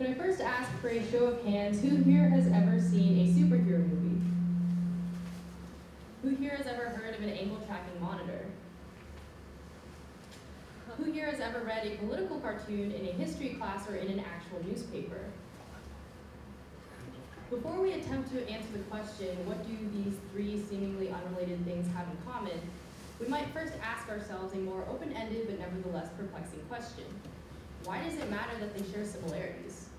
Can I first ask for a show of hands, who here has ever seen a superhero movie? Who here has ever heard of an ankle tracking monitor? Who here has ever read a political cartoon in a history class or in an actual newspaper? Before we attempt to answer the question, what do these three seemingly unrelated things have in common, we might first ask ourselves a more open-ended but nevertheless perplexing question. Why does it matter that they share similarities?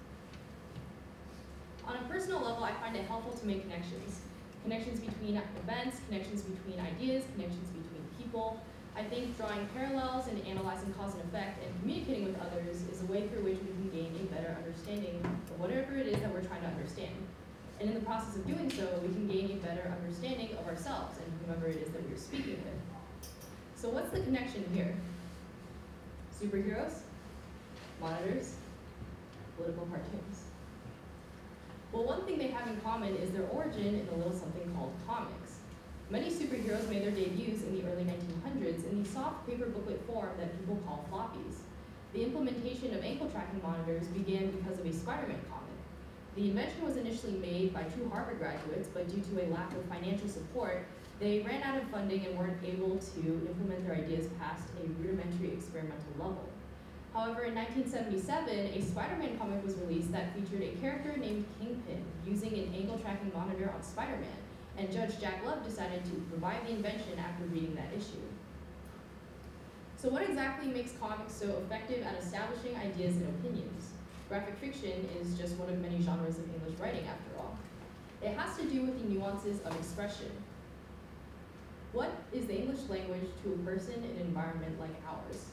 On a personal level, I find it helpful to make connections. Connections between events, connections between ideas, connections between people. I think drawing parallels and analyzing cause and effect and communicating with others is a way through which we can gain a better understanding of whatever it is that we're trying to understand. And in the process of doing so, we can gain a better understanding of ourselves and whomever it is that we're speaking with. So what's the connection here? Superheroes? Monitors? Political cartoons? Well, one thing they have in common is their origin in a little something called comics. Many superheroes made their debuts in the early 1900s in the soft paper booklet form that people call floppies. The implementation of ankle tracking monitors began because of a Spider-Man comic. The invention was initially made by two Harvard graduates, but due to a lack of financial support, they ran out of funding and weren't able to implement their ideas past a rudimentary experimental level. However, in 1977, a Spider-Man comic was released that featured a character named Kingpin using an ankle tracking monitor on Spider-Man, and Judge Jack Love decided to revive the invention after reading that issue. So what exactly makes comics so effective at establishing ideas and opinions? Graphic fiction is just one of many genres of English writing, after all. It has to do with the nuances of expression. What is the English language to a person in an environment like ours?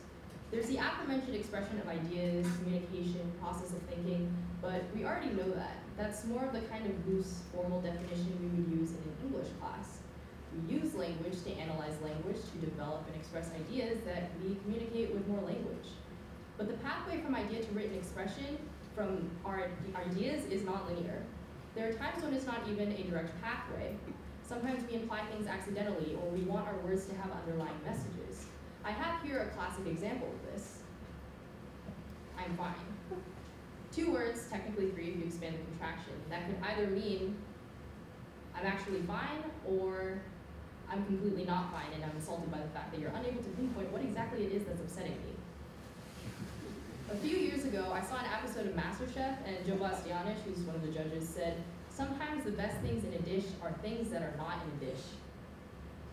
There's the aforementioned expression of ideas, communication, process of thinking, but we already know that. That's more of the kind of loose, formal definition we would use in an English class. We use language to analyze language, to develop and express ideas that we communicate with more language. But the pathway from idea to written expression from our ideas is nonlinear. There are times when it's not even a direct pathway. Sometimes we imply things accidentally, or we want our words to have underlying messages. I have here a classic example of this. I'm fine. Two words, technically three if you expand the contraction, that could either mean I'm actually fine or I'm completely not fine and I'm insulted by the fact that you're unable to pinpoint what exactly it is that's upsetting me. A few years ago, I saw an episode of MasterChef and Joe Bastianich, who's one of the judges, said, sometimes the best things in a dish are things that are not in a dish.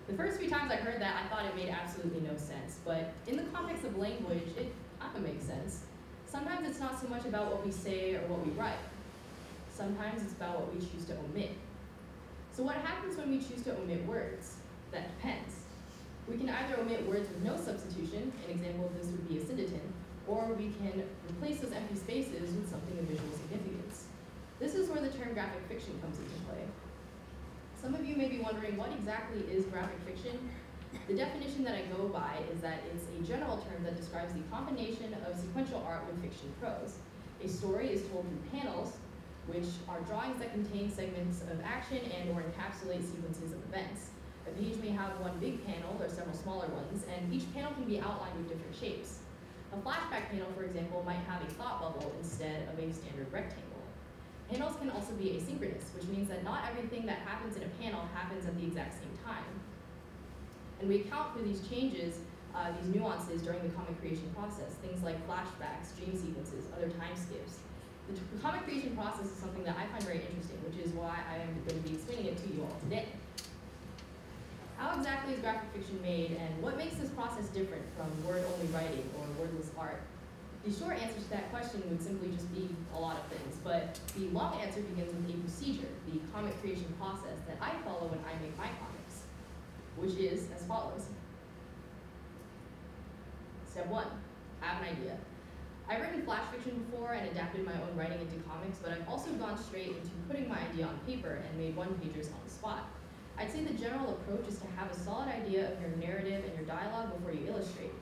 The first few times I heard that, I thought it made absolutely no sense, but in the context of language, it kind of makes sense. Sometimes it's not so much about what we say or what we write. Sometimes it's about what we choose to omit. So what happens when we choose to omit words? That depends. We can either omit words with no substitution, an example of this would be a asyndeton, or we can replace those empty spaces with something of visual significance. This is where the term graphic fiction comes into play. Some of you may be wondering what exactly is graphic fiction? The definition that I go by is that it's a general term that describes the combination of sequential art with fiction prose. A story is told through panels, which are drawings that contain segments of action and or encapsulate sequences of events. A page may have one big panel or several smaller ones, and each panel can be outlined with different shapes. A flashback panel, for example, might have a thought bubble instead of a standard rectangle. Panels can also be asynchronous, which means that not everything that happens in a panel happens at the exact same time. And we account for these changes, uh, these nuances during the comic creation process, things like flashbacks, dream sequences, other time skips. The, the comic creation process is something that I find very interesting, which is why I am going to be explaining it to you all today. How exactly is graphic fiction made, and what makes this process different from word-only writing or wordless art? The short answer to that question would simply just be a lot of things, but the long answer begins with a procedure, the comic creation process that I follow when I make my comics, which is as follows. Step one, have an idea. I've written flash fiction before and adapted my own writing into comics, but I've also gone straight into putting my idea on paper and made one-pagers on the spot. I'd say the general approach is to have a solid idea of your narrative and your dialogue before you illustrate.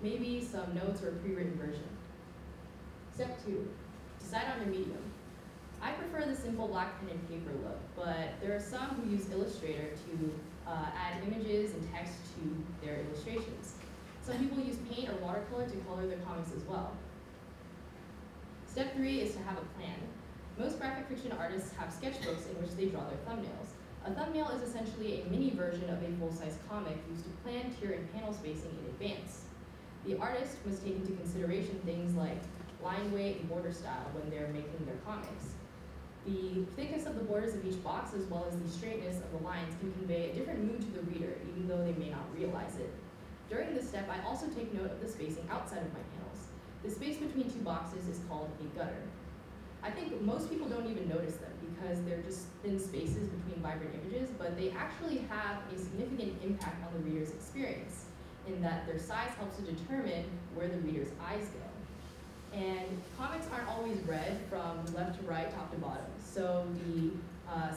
Maybe some notes or a pre-written version. Step two, decide on your medium. I prefer the simple black pen and paper look, but there are some who use Illustrator to uh, add images and text to their illustrations. Some people use paint or watercolor to color their comics as well. Step three is to have a plan. Most graphic fiction artists have sketchbooks in which they draw their thumbnails. A thumbnail is essentially a mini version of a full-size comic used to plan, tier, and panel spacing in advance. The artist must take into consideration things like line weight and border style when they're making their comics. The thickness of the borders of each box as well as the straightness of the lines can convey a different mood to the reader, even though they may not realize it. During this step, I also take note of the spacing outside of my panels. The space between two boxes is called a gutter. I think most people don't even notice them because they're just thin spaces between vibrant images, but they actually have a significant impact on the reader's experience in that their size helps to determine where the reader's eyes go. And comics aren't always read from left to right, top to bottom. So the uh,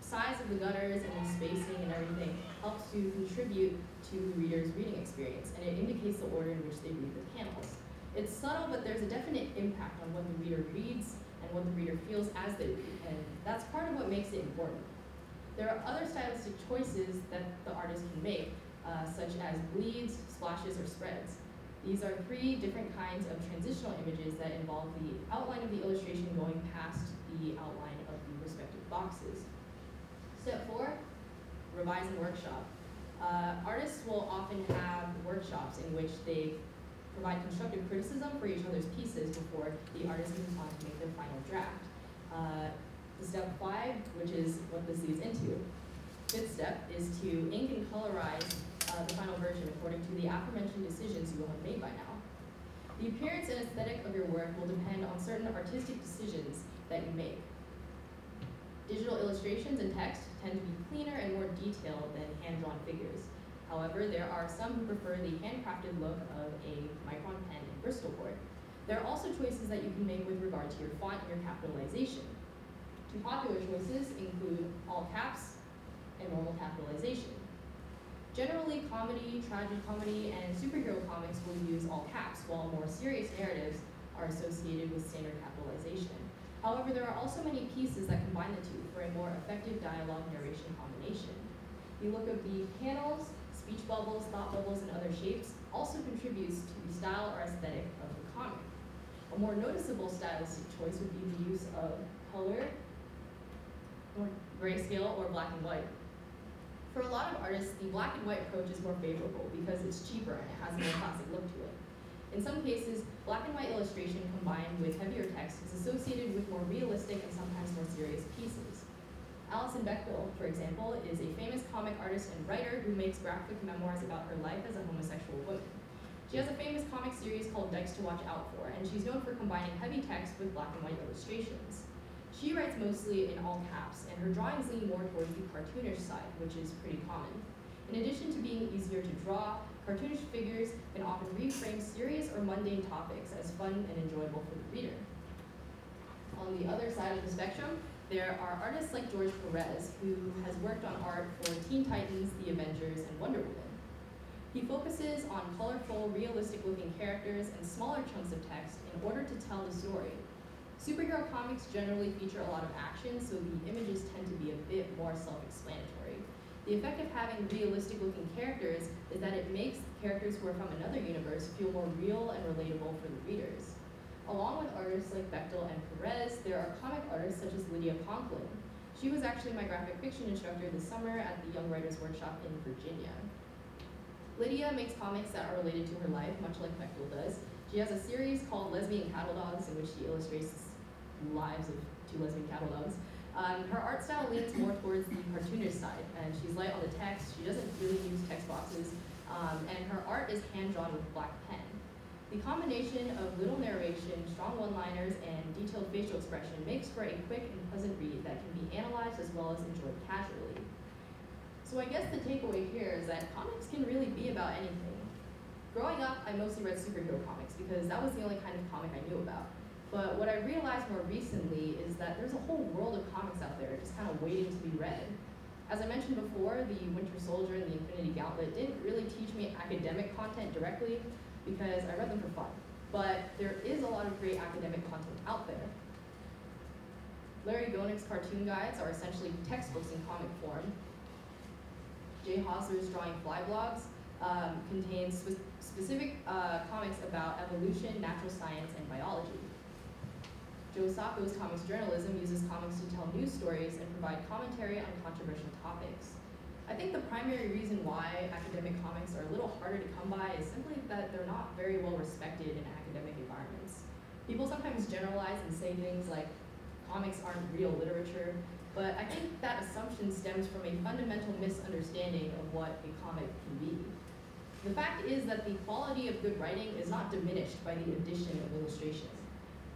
size of the gutters and the spacing and everything helps to contribute to the reader's reading experience, and it indicates the order in which they read the panels. It's subtle, but there's a definite impact on what the reader reads and what the reader feels as they read, and that's part of what makes it important. There are other stylistic choices that the artist can make, uh, such as bleeds, splashes, or spreads. These are three different kinds of transitional images that involve the outline of the illustration going past the outline of the respective boxes. Step four, revise and workshop. Uh, artists will often have workshops in which they provide constructive criticism for each other's pieces before the artist moves on to make their final draft. Uh, step five, which is what this leads into. Fifth step is to ink and colorize uh, the final version according to the aforementioned decisions you will have made by now. The appearance and aesthetic of your work will depend on certain artistic decisions that you make. Digital illustrations and text tend to be cleaner and more detailed than hand-drawn figures. However, there are some who prefer the handcrafted look of a micron pen and Bristol board. There are also choices that you can make with regard to your font and your capitalization. Two popular choices include all caps and normal capitalization. Generally, comedy, tragic comedy, and superhero comics will use all caps, while more serious narratives are associated with standard capitalization. However, there are also many pieces that combine the two for a more effective dialogue narration combination. The look of the panels speech bubbles, thought bubbles, and other shapes also contributes to the style or aesthetic of the comic. A more noticeable stylistic choice would be the use of color, or grayscale, or black and white. For a lot of artists, the black and white approach is more favorable because it's cheaper and it has a more classic look to it. In some cases, black and white illustration combined with heavier text is associated with more realistic and sometimes more serious pieces. Alison Bechdel, for example, is a famous comic artist and writer who makes graphic memoirs about her life as a homosexual woman. She has a famous comic series called Dykes to Watch Out For, and she's known for combining heavy text with black and white illustrations. She writes mostly in all caps, and her drawings lean more towards the cartoonish side, which is pretty common. In addition to being easier to draw, cartoonish figures can often reframe serious or mundane topics as fun and enjoyable for the reader. On the other side of the spectrum, there are artists like George Perez, who has worked on art for Teen Titans, The Avengers, and Wonder Woman. He focuses on colorful, realistic-looking characters and smaller chunks of text in order to tell the story. Superhero comics generally feature a lot of action, so the images tend to be a bit more self-explanatory. The effect of having realistic-looking characters is that it makes characters who are from another universe feel more real and relatable for the readers. Along with artists like Bechdel and Perez, there are comic artists such as Lydia Conklin. She was actually my graphic fiction instructor this summer at the Young Writers Workshop in Virginia. Lydia makes comics that are related to her life, much like Bechdel does. She has a series called Lesbian Cattle Dogs in which she illustrates lives of two lesbian cattle dogs. Um, her art style leans more towards the cartoonish side, and she's light on the text. She doesn't really use text boxes, um, and her art is hand-drawn with black pen. The combination of little narration, strong one-liners, and detailed facial expression makes for a quick and pleasant read that can be analyzed as well as enjoyed casually. So I guess the takeaway here is that comics can really be about anything. Growing up, I mostly read superhero comics because that was the only kind of comic I knew about. But what I realized more recently is that there's a whole world of comics out there just kind of waiting to be read. As I mentioned before, the Winter Soldier and the Infinity Gauntlet didn't really teach me academic content directly, because I read them for fun. But there is a lot of great academic content out there. Larry Gonick's cartoon guides are essentially textbooks in comic form. Jay Hosler's Drawing Fly blogs um, contains spe specific uh, comics about evolution, natural science, and biology. Joe comics journalism uses comics to tell news stories and provide commentary on controversial topics. I think the primary reason why academic comics are a little harder to come by is simply that they're not very well respected in academic environments. People sometimes generalize and say things like, comics aren't real literature, but I think that assumption stems from a fundamental misunderstanding of what a comic can be. The fact is that the quality of good writing is not diminished by the addition of illustration.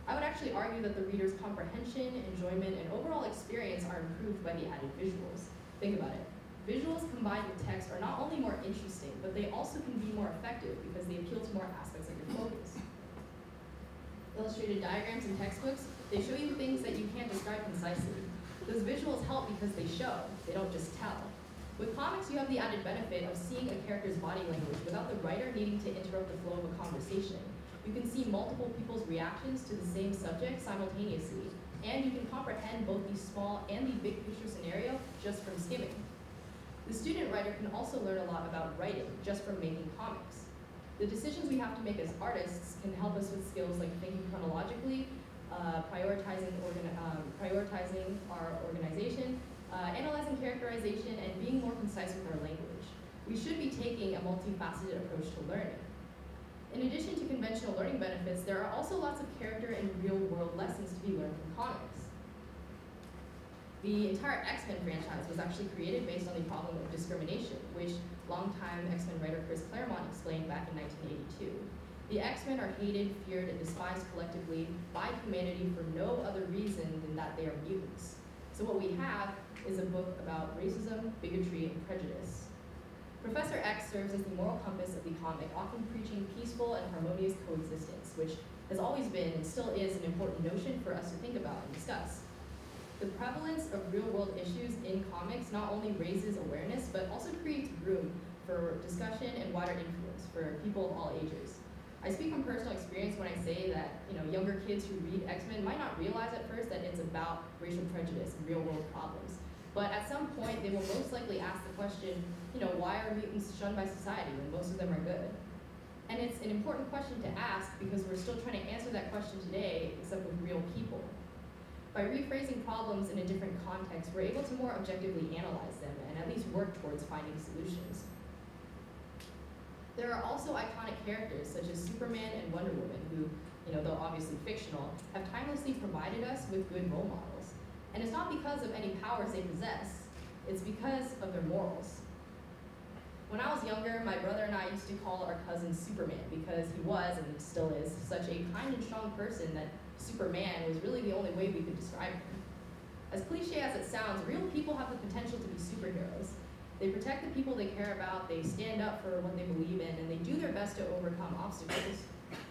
I would actually argue that the reader's comprehension, enjoyment, and overall experience are improved by the added visuals. Think about it. Visuals combined with text are not only more interesting, but they also can be more effective because they appeal to more aspects of your focus. Illustrated diagrams in textbooks, they show you things that you can't describe concisely. Those visuals help because they show, they don't just tell. With comics, you have the added benefit of seeing a character's body language without the writer needing to interrupt the flow of a conversation. You can see multiple people's reactions to the same subject simultaneously, and you can comprehend both the small and the big picture scenario just from skimming. The student writer can also learn a lot about writing just from making comics. The decisions we have to make as artists can help us with skills like thinking chronologically, uh, prioritizing, um, prioritizing our organization, uh, analyzing characterization, and being more concise with our language. We should be taking a multifaceted approach to learning. In addition to conventional learning benefits, there are also lots of character and real-world lessons to be learned from comics. The entire X-Men franchise was actually created based on the problem of discrimination, which longtime X-Men writer Chris Claremont explained back in 1982. The X-Men are hated, feared, and despised collectively by humanity for no other reason than that they are mutants. So what we have is a book about racism, bigotry, and prejudice. Professor X serves as the moral compass of the comic, often preaching peaceful and harmonious coexistence, which has always been and still is an important notion for us to think about and discuss. The prevalence of real-world issues in comics not only raises awareness, but also creates room for discussion and wider influence for people of all ages. I speak from personal experience when I say that you know younger kids who read X-Men might not realize at first that it's about racial prejudice and real-world problems. But at some point, they will most likely ask the question, you know, why are mutants shunned by society when most of them are good? And it's an important question to ask because we're still trying to answer that question today, except with real people. By rephrasing problems in a different context, we're able to more objectively analyze them and at least work towards finding solutions. There are also iconic characters such as Superman and Wonder Woman who, you know, though obviously fictional, have timelessly provided us with good role models. And it's not because of any powers they possess, it's because of their morals. When I was younger, my brother and I used to call our cousin Superman because he was, and still is, such a kind and strong person that Superman was really the only way we could describe him. As cliche as it sounds, real people have the potential to be superheroes. They protect the people they care about, they stand up for what they believe in, and they do their best to overcome obstacles.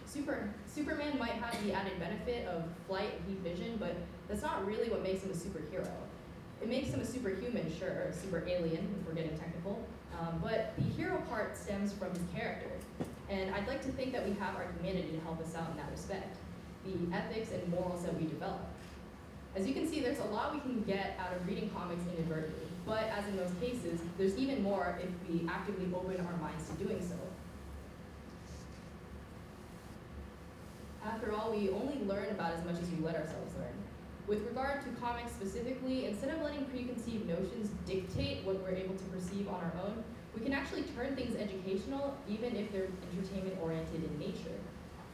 Super, Superman might have the added benefit of flight and heat vision, but that's not really what makes him a superhero. It makes him a superhuman, sure, or super alien, if we're getting technical, um, but the hero part stems from his character. And I'd like to think that we have our humanity to help us out in that respect, the ethics and morals that we develop. As you can see, there's a lot we can get out of reading comics inadvertently, but as in most cases, there's even more if we actively open our minds to doing so. After all, we only learn about as much as we let ourselves learn. With regard to comics specifically, instead of letting preconceived notions dictate what we're able to perceive on our own, we can actually turn things educational even if they're entertainment oriented in nature.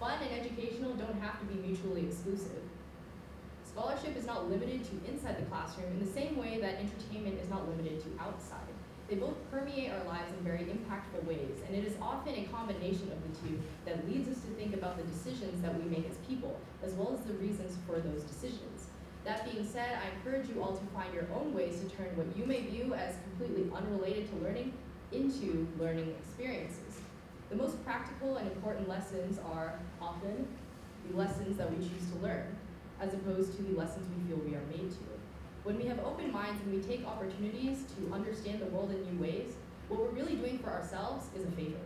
Fun and educational don't have to be mutually exclusive. Scholarship is not limited to inside the classroom in the same way that entertainment is not limited to outside. They both permeate our lives in very impactful ways, and it is often a combination of the two that leads us to think about the decisions that we make as people, as well as the reasons for those decisions. That being said, I encourage you all to find your own ways to turn what you may view as completely unrelated to learning into learning experiences. The most practical and important lessons are often the lessons that we choose to learn, as opposed to the lessons we feel we are made to. When we have open minds and we take opportunities to understand the world in new ways, what we're really doing for ourselves is a favor.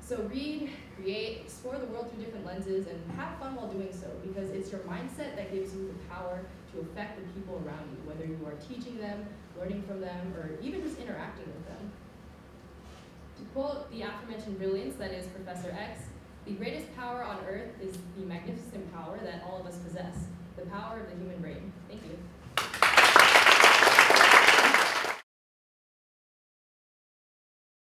So read, create, explore the world through different lenses, and have fun while doing so, because it's your mindset that gives you the power to affect the people around you, whether you are teaching them, learning from them, or even just interacting with them. To quote the aforementioned brilliance that is Professor X, the greatest power on earth is the magnificent power that all of us possess. The Power of the Human Brain. Thank you.